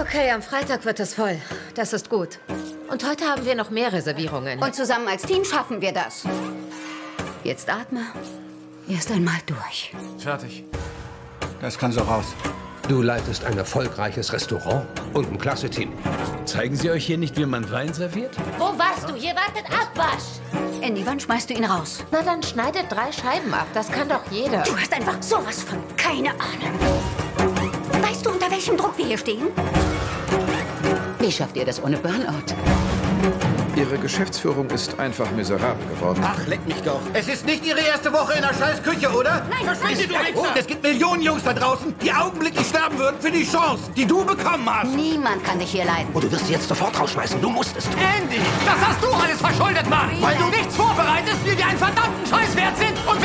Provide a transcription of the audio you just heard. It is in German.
Okay, am Freitag wird es voll. Das ist gut. Und heute haben wir noch mehr Reservierungen. Und zusammen als Team schaffen wir das. Jetzt atme. Erst einmal durch. Fertig. Das kann so raus. Du leitest ein erfolgreiches Restaurant und ein klasse Team. Zeigen Sie euch hier nicht, wie man Wein serviert? Wo warst du? Hier wartet Abwasch. Andy, wann schmeißt du ihn raus? Na, dann schneidet drei Scheiben ab. Das kann doch jeder. Du hast einfach sowas von keine Ahnung. Unter welchem Druck wir hier stehen? Wie schafft ihr das ohne Burnout? Ihre Geschäftsführung ist einfach miserabel geworden. Ach, leck mich doch. Es ist nicht Ihre erste Woche in der scheiß Küche, oder? Nein, verschwinde, du Und es gibt Millionen Jungs da draußen, die augenblicklich sterben würden für die Chance, die du bekommen hast. Niemand kann dich hier leiden. Und du wirst sie jetzt sofort rausschmeißen. Du musst es tun. Andy, das hast du alles verschuldet, Mann! Weil du nichts vorbereitest, wir dir einen verdammten Scheiß wert sind! Und